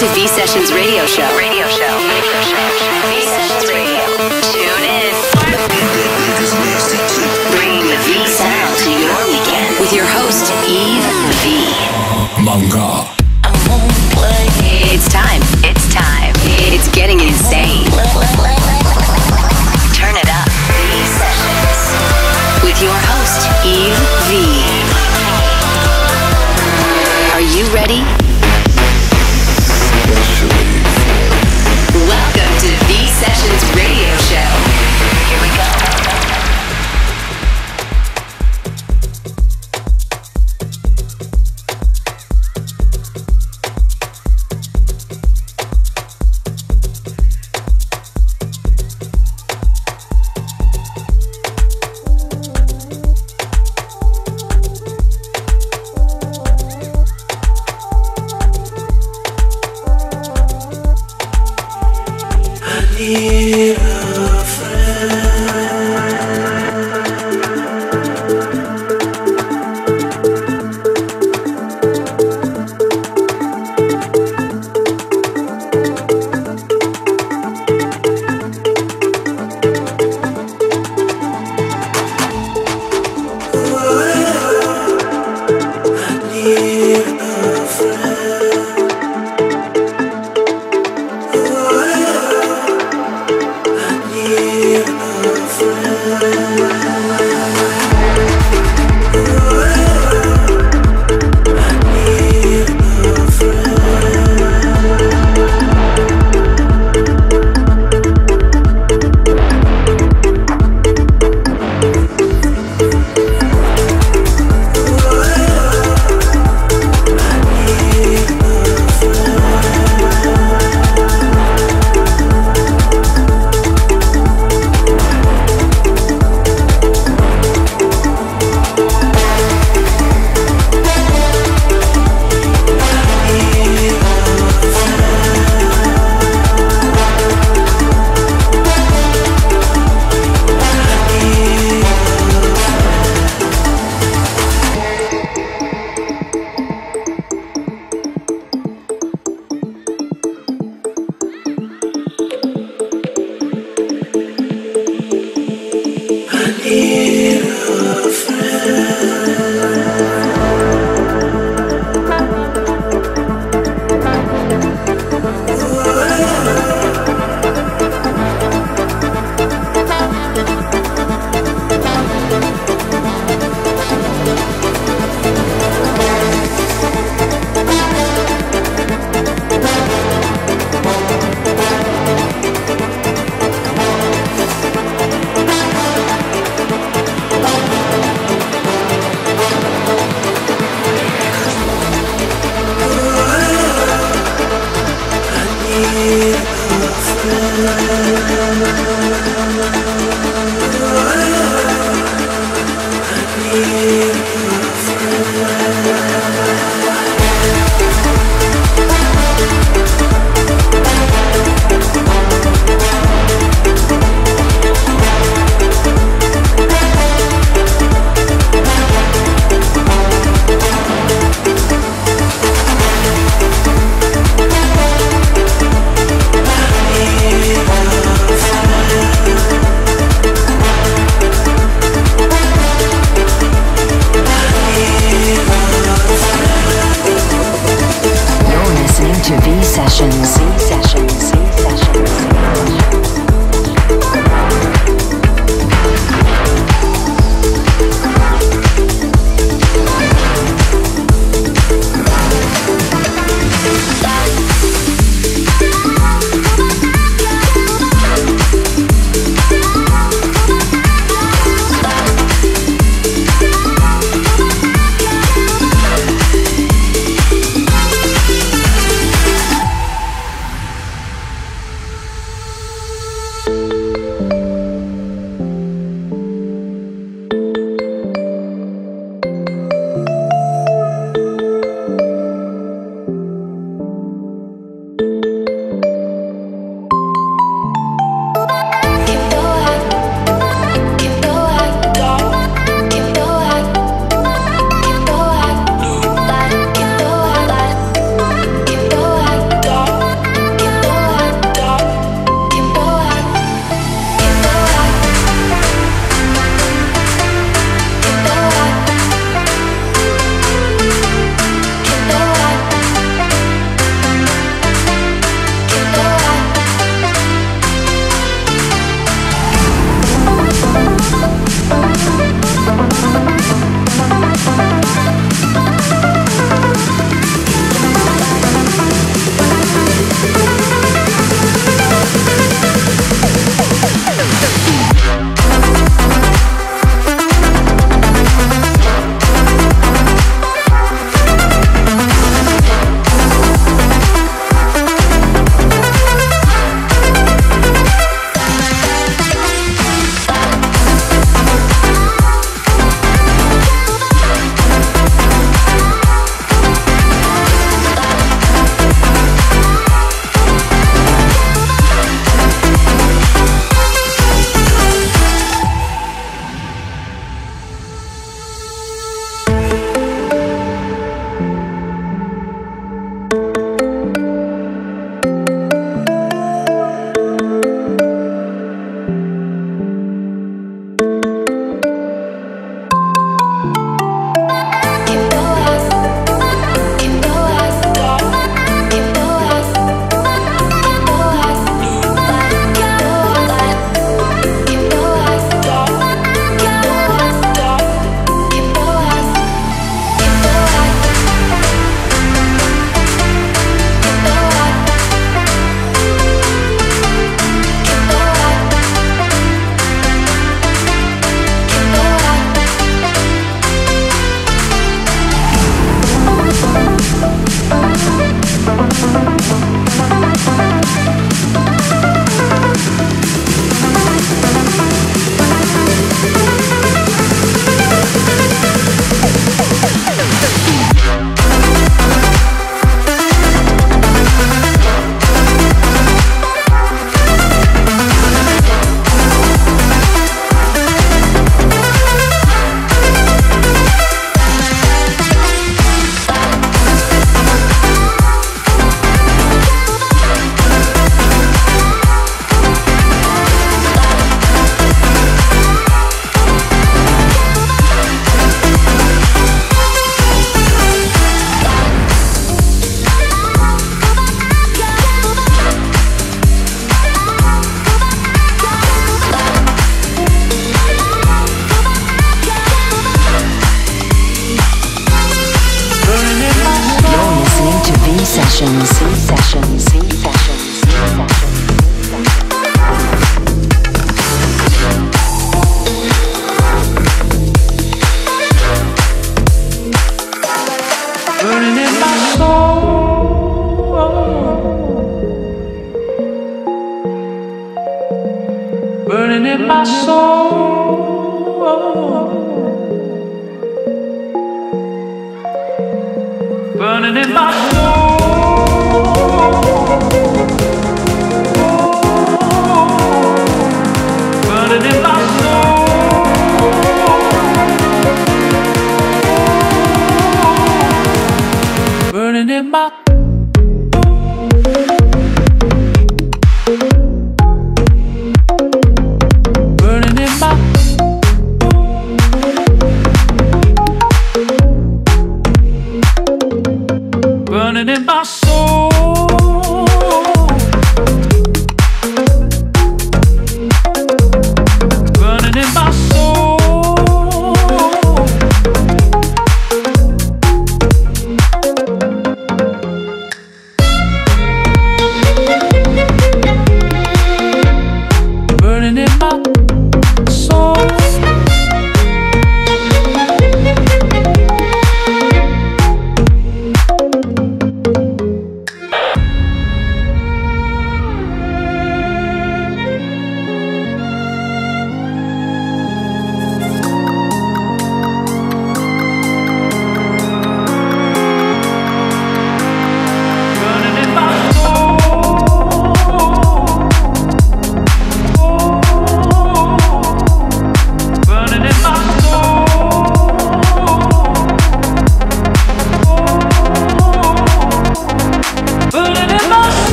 to V Sessions Radio Show. Radio Show. Radio Show. V Sessions Radio. Tune in. Bringing the V sound to your weekend with your host, Yves V. Manga. It's time. It's time. It's getting insane. Turn it up. V Sessions. With your host, Yves V. Are you ready?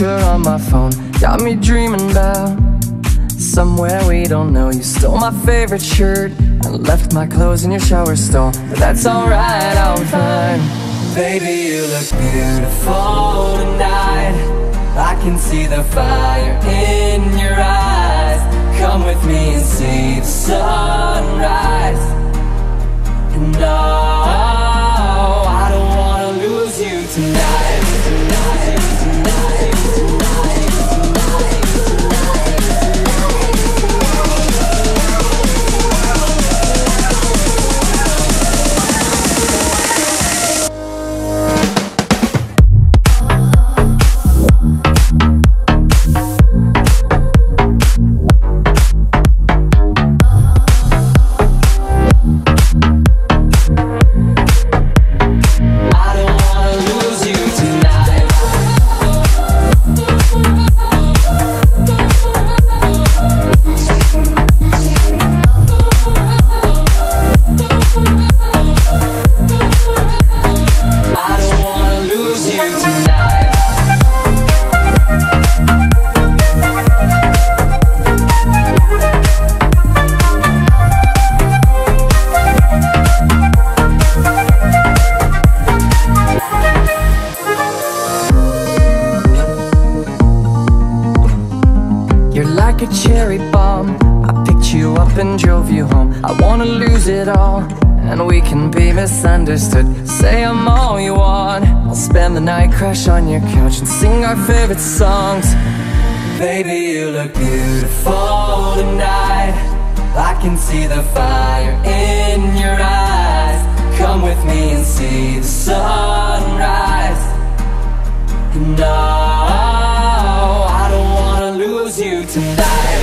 Picture on my phone. Got me dreaming about somewhere we don't know. You stole my favorite shirt and left my clothes in your shower stall. But that's alright, I'm fine. Baby, you look beautiful tonight. I can see the fire in your eyes. Come with me and see the sunrise. And no, I don't wanna lose you. Tonight, can be misunderstood. Say I'm all you want. I'll spend the night, crash on your couch, and sing our favorite songs. Baby, you look beautiful tonight. I can see the fire in your eyes. Come with me and see the sunrise. No, I don't wanna lose you tonight.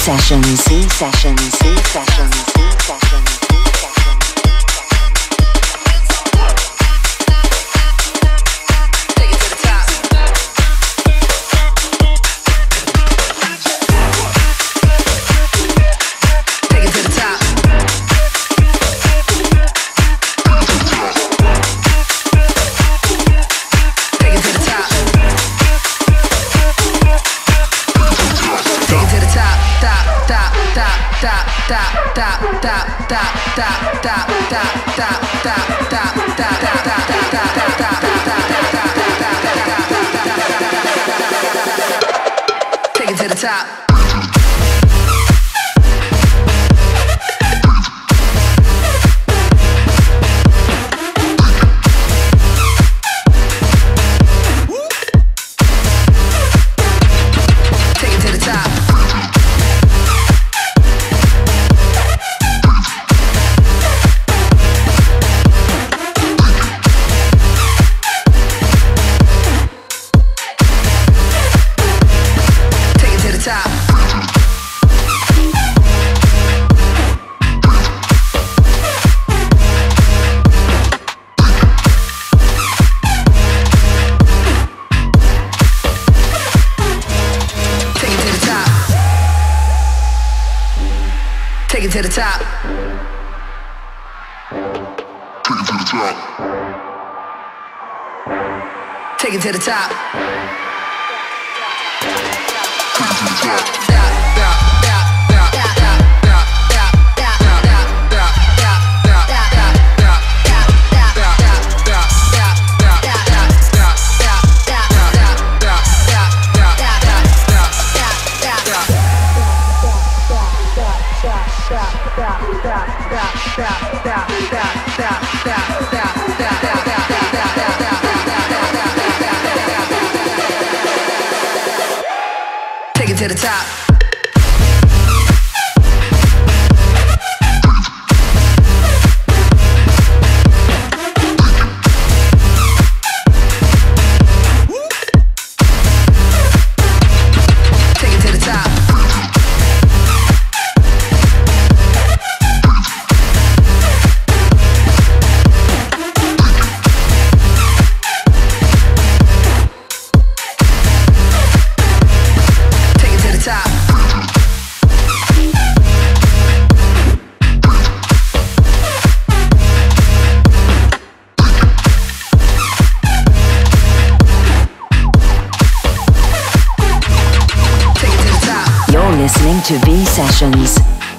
sessions, sessions, sessions, sessions. To V Sessions.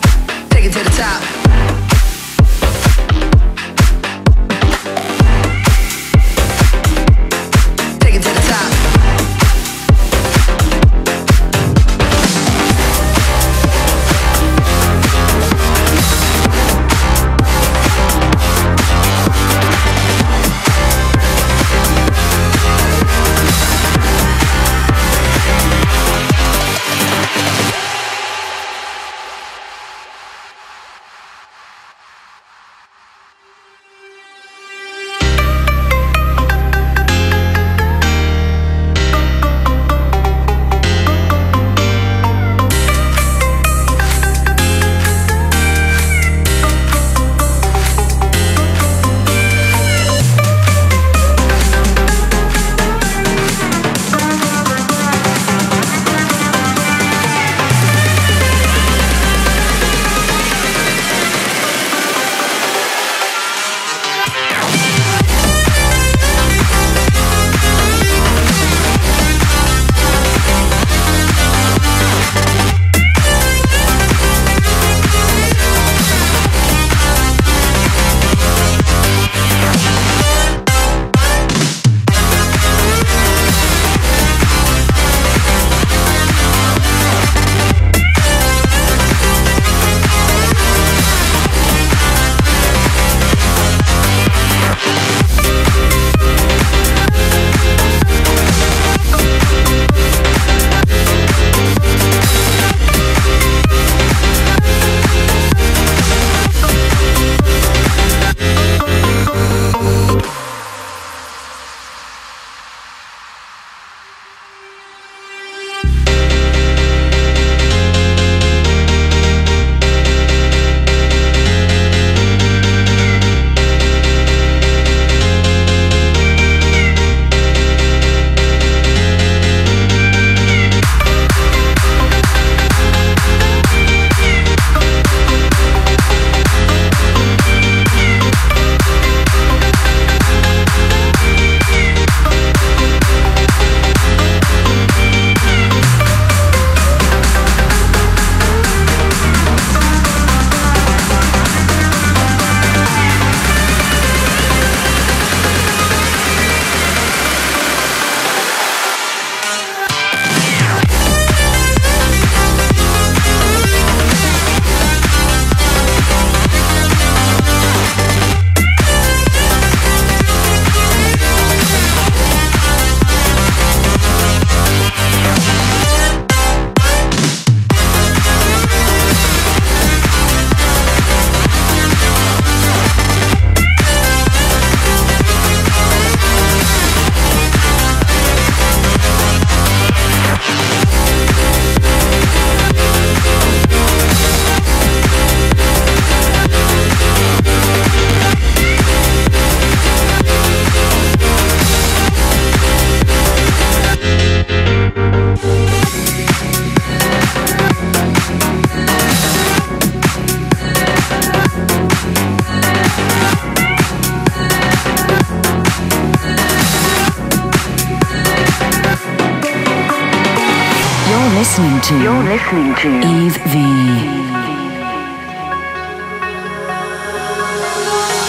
Listening to. You're listening to Yves V.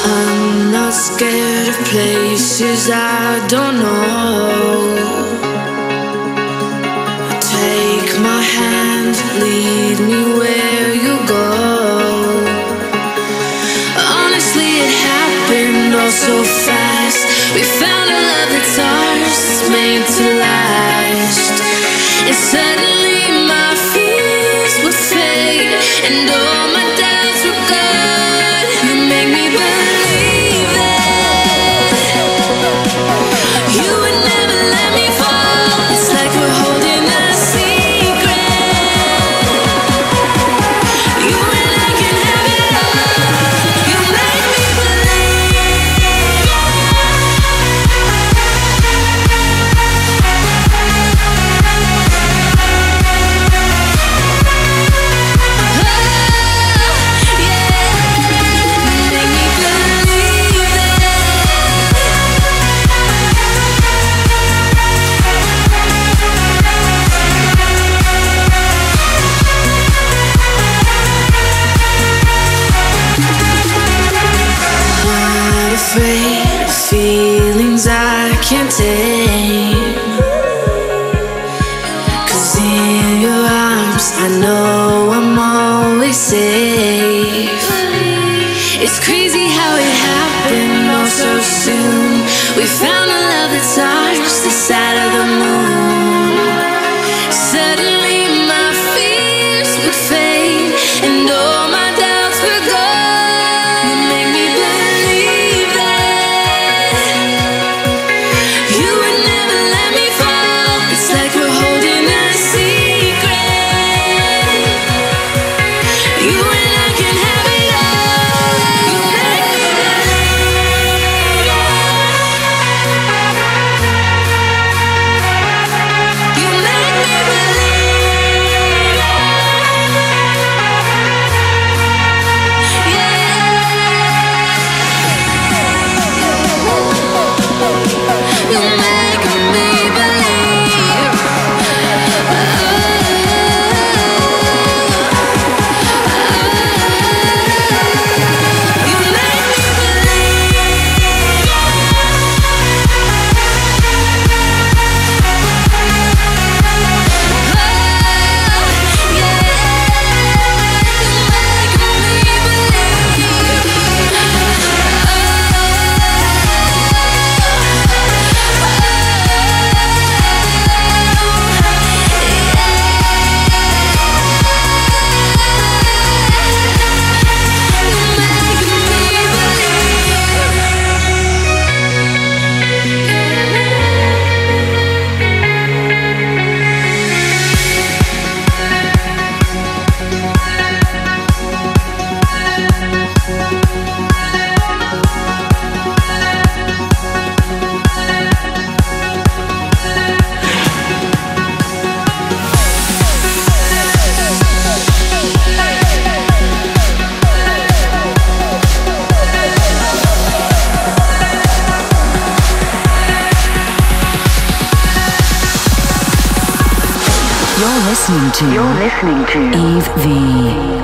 I'm not scared of places I don't know. Take my hand, lead me where you go. Honestly, it happened all so fast. We found a love that's ours, it's made to last. And suddenly safe. It's crazy how it happened all so soon. We found a love that's ours, the side of the moon. You're listening to Yves V.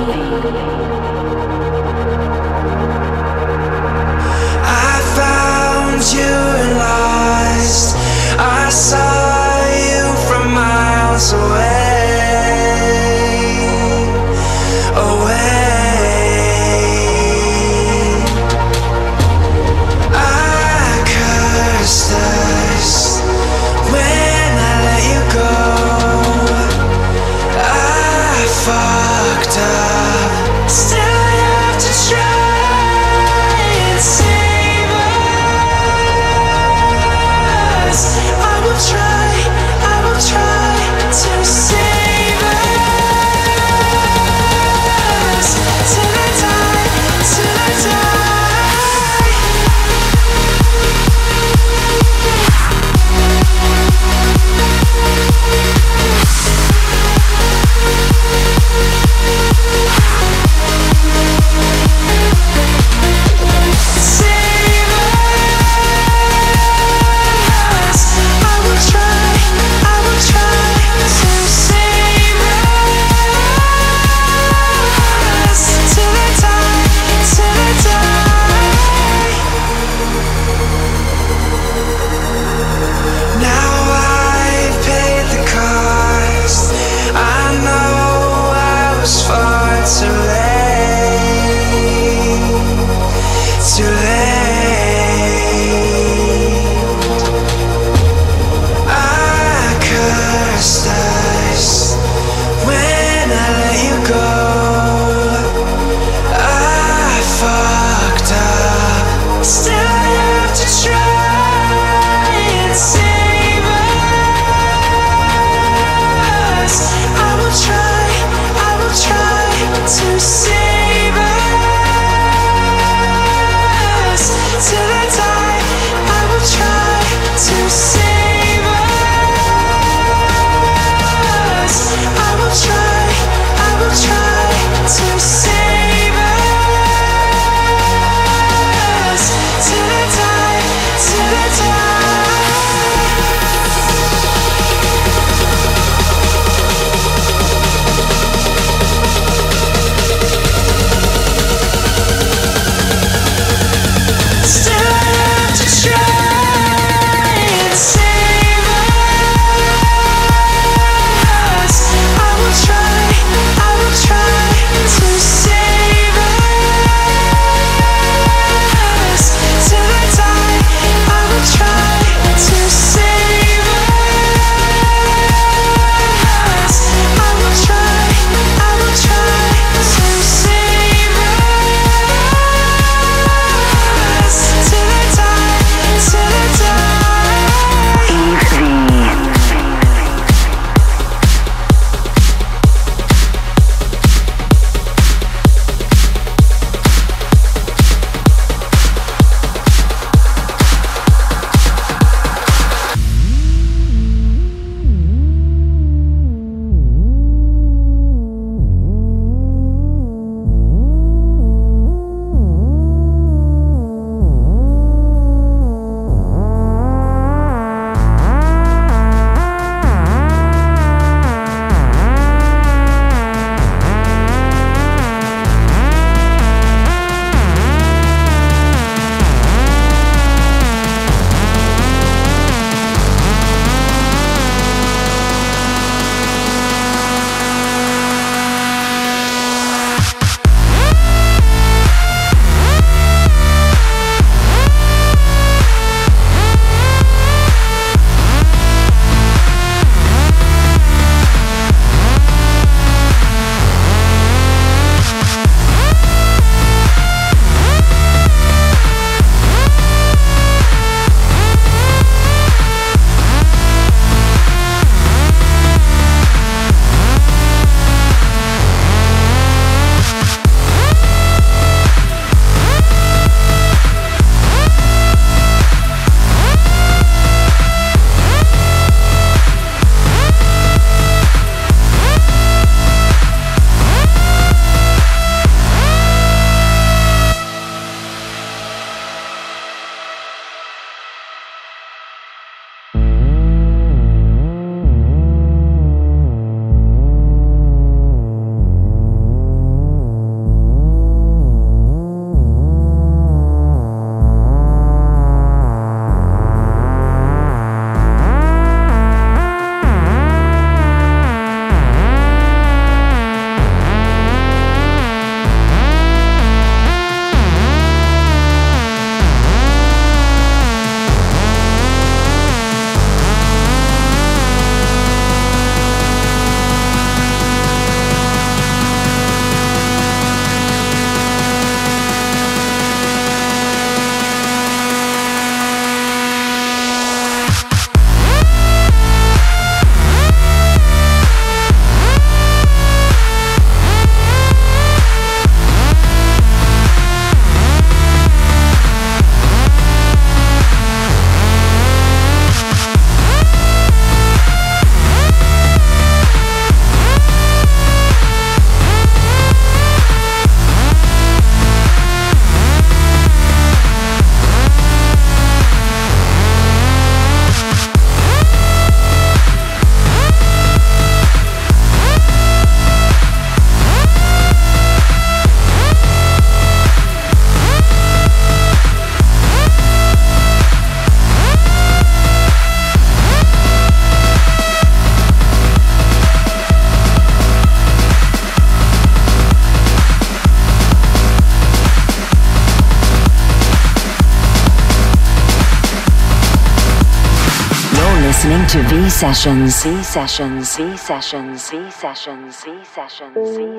sessions, V sessions, V sessions, V sessions, V sessions, V sessions.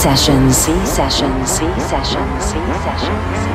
sessions. V sessions. V sessions. V sessions. V sessions.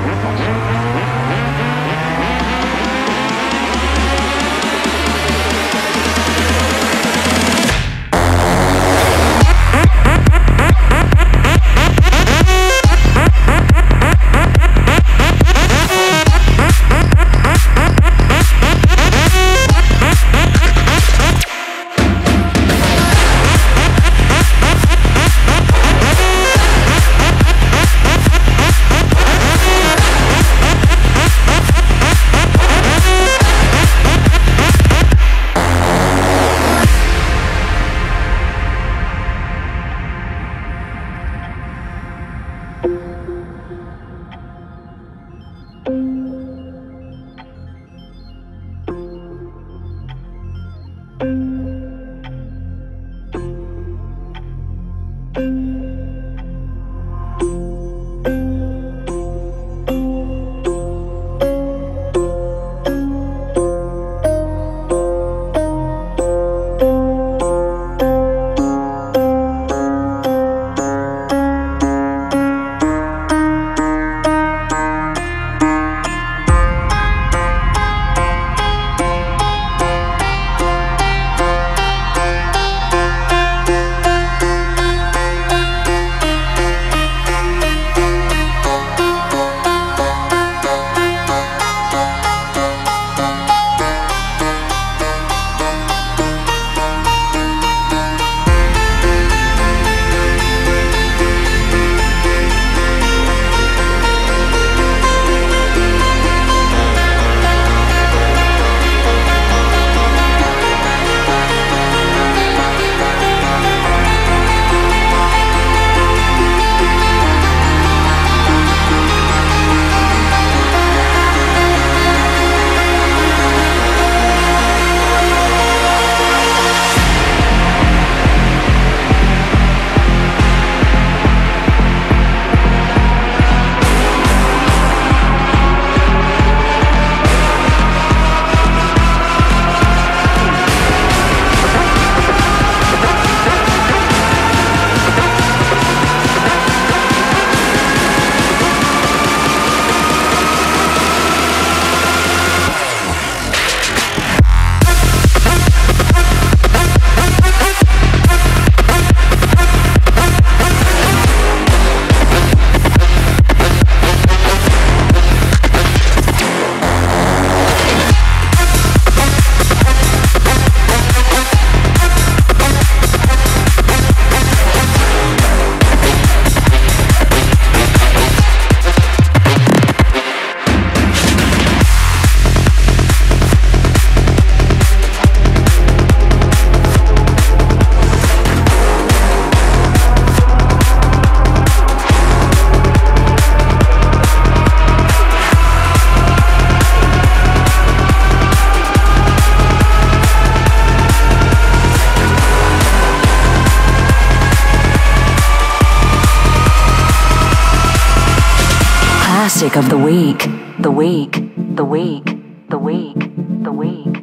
Of the week, the week, the week, the week, the week.